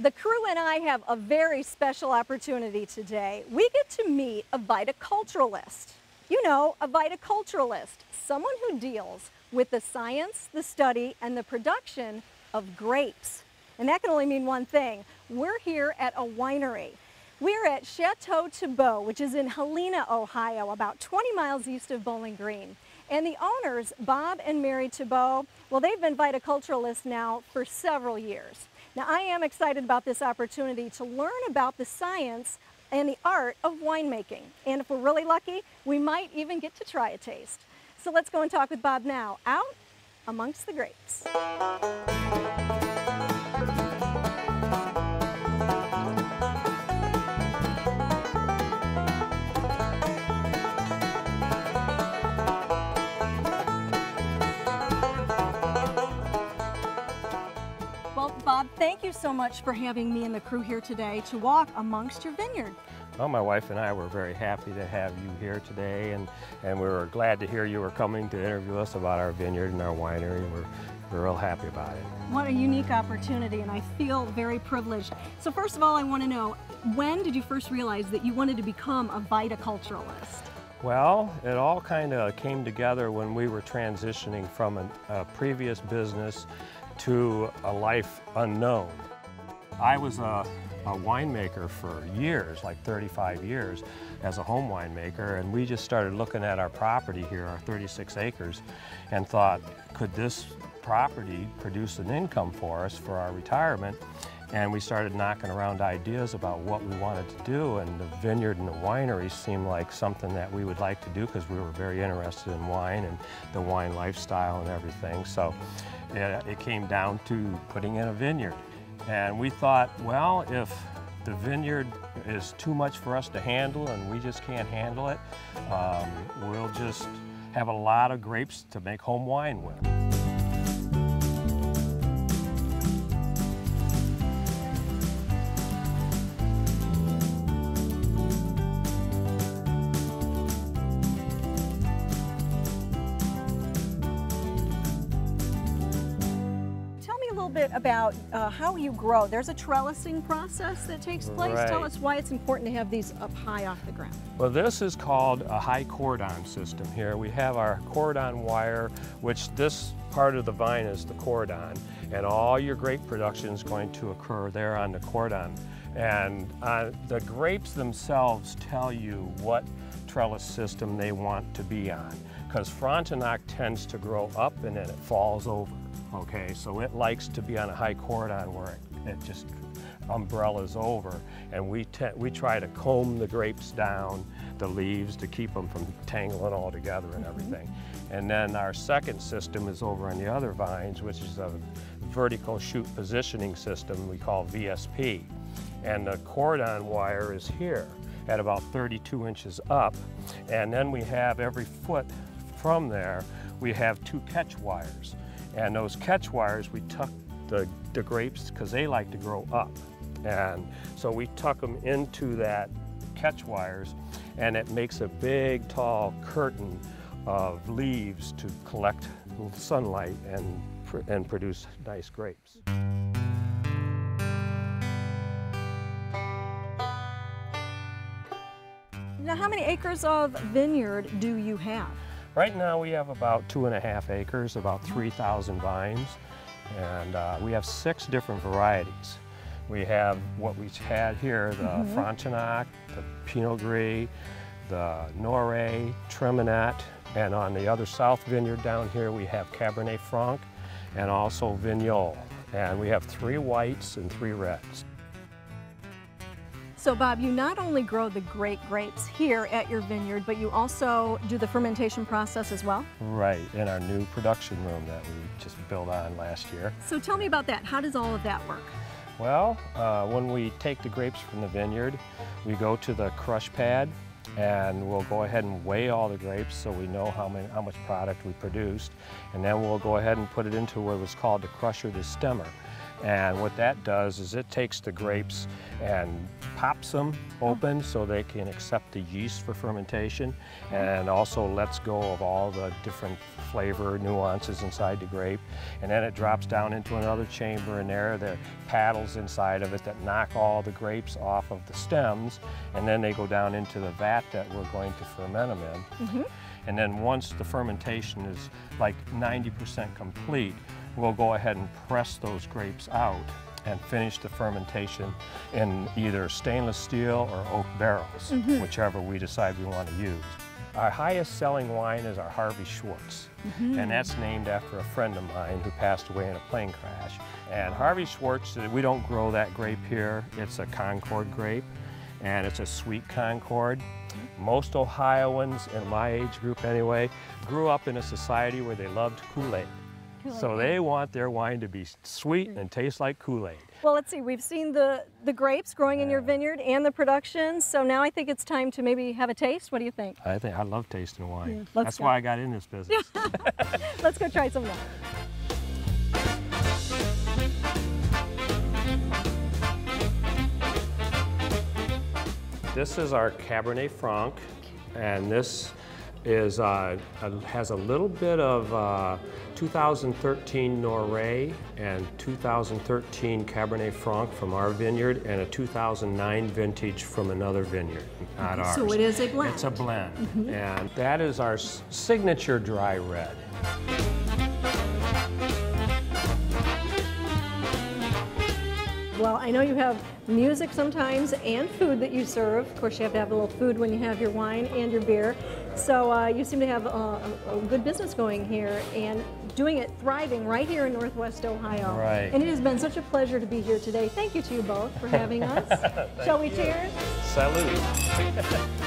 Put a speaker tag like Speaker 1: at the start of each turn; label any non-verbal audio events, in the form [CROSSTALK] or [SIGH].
Speaker 1: the crew and I have a very special opportunity today. We get to meet a viticulturalist. You know, a viticulturalist, someone who deals with the science, the study, and the production of grapes. And that can only mean one thing. We're here at a winery. We're at Chateau Tebeau, which is in Helena, Ohio, about 20 miles east of Bowling Green. And the owners, Bob and Mary Tebeau, well, they've been viticulturalists now for several years. Now, I am excited about this opportunity to learn about the science and the art of winemaking. And if we're really lucky, we might even get to try a taste. So let's go and talk with Bob now, out amongst the grapes. Thank you so much for having me and the crew here today to walk amongst your vineyard.
Speaker 2: Well, my wife and I were very happy to have you here today, and, and we were glad to hear you were coming to interview us about our vineyard and our winery. We're, we're real happy about it.
Speaker 1: What a unique opportunity, and I feel very privileged. So first of all, I want to know, when did you first realize that you wanted to become a viticulturalist?
Speaker 2: Well, it all kind of came together when we were transitioning from a, a previous business to a life unknown. I was a, a, winemaker for years, like 35 years, as a home winemaker, and we just started looking at our property here, our 36 acres, and thought, could this property produce an income for us for our retirement? And we started knocking around ideas about what we wanted to do, and the vineyard and the winery seemed like something that we would like to do because we were very interested in wine and the wine lifestyle and everything. So it, it came down to putting in a vineyard. And we thought, well, if the vineyard is too much for us to handle and we just can't handle it, um, we'll just have a lot of grapes to make home wine with.
Speaker 1: Bit about uh, how you grow. There's a trellising process that takes place.
Speaker 2: Right.
Speaker 1: Tell us why it's important to have these up high off the ground.
Speaker 2: Well, this is called a high cordon system here. We have our cordon wire, which this part of the vine is the cordon, and all your grape production is going to occur there on the cordon. And uh, the grapes themselves tell you what trellis system they want to be on, because Frontenac tends to grow up and then it falls over. Okay, so it likes to be on a high cordon where it, it just umbrellas over and we, we try to comb the grapes down, the leaves to keep them from tangling all together and mm-hmm. everything. Mm -hmm. And then our second system is over on the other vines, which is a vertical shoot positioning system we call VSP. And the cordon wire is here at about 32 inches up. And then we have every foot from there, we have two catch wires. And those catch wires, we tuck the, the grapes because they like to grow up. And so we tuck them into that catch wires and it makes a big tall curtain of leaves to collect sunlight and, and produce nice grapes.
Speaker 1: Now how many acres of vineyard do you have?
Speaker 2: Right now we have about two and a half acres, about 3,000 vines, and uh, we have six different varieties. We have what we had here, the mm -hmm. Frontenac, the Pinot Gris, the Noiret, Traminette, and on the other south vineyard down here we have Cabernet Franc and also Vignoles. And we have three whites and three reds.
Speaker 1: So Bob, you not only grow the great grapes here at your vineyard, but you also do the fermentation process as well?
Speaker 2: Right, in our new production room that we just built on last year.
Speaker 1: So tell me about that. How does all of that work?
Speaker 2: Well, uh, when we take the grapes from the vineyard, we go to the crush pad and we'll go ahead and weigh all the grapes so we know how, many, how much product we produced. And then we'll go ahead and put it into what was called the crusher destemmer. And what that does is it takes the grapes and pops them open so they can accept the yeast for fermentation and also lets go of all the different flavor nuances inside the grape. And then it drops down into another chamber in there, the paddles inside of it that knock all the grapes off of the stems and then they go down into the vat that we're going to ferment them in.
Speaker 1: Mm-hmm.
Speaker 2: And then once the fermentation is like 90% complete, we'll go ahead and press those grapes out and finish the fermentation in either stainless steel or oak barrels, whichever we decide we want to use. Our highest selling wine is our Harvey Schwartz, and that's named after a friend of mine who passed away in a plane crash. And Harvey Schwartz, uh, we don't grow that grape here. It's a Concord grape, and it's a sweet Concord. Most Ohioans, in my age group anyway, grew up in a society where they loved Kool-Aid. So they want their wine to be sweet mm. and taste like Kool-Aid.
Speaker 1: Well, let's see. We've seen the, the grapes growing in your vineyard and the production. So now I think it's time to maybe have a taste. What do you think?
Speaker 2: I think I love tasting wine.
Speaker 1: Yeah,
Speaker 2: That's
Speaker 1: go.
Speaker 2: why I got in this business. [LAUGHS] [LAUGHS]
Speaker 1: Let's go try some now.
Speaker 2: This is our Cabernet Franc, and this is uh, has a little bit of uh, 2013 Noiret and 2013 Cabernet Franc from our vineyard, and a 2009 vintage from another vineyard, not ours.
Speaker 1: So it is a blend.
Speaker 2: It's a blend, and that is our signature dry red.
Speaker 1: Well, I know you have music sometimes and food that you serve. Of course, you have to have a little food when you have your wine and your beer. So uh, you seem to have a, a good business going here and doing it thriving right here in Northwest Ohio.
Speaker 2: Right.
Speaker 1: And it has been such a pleasure to be here today. Thank you to you both for having us. [LAUGHS] Shall we cheers?
Speaker 2: Salute. [LAUGHS]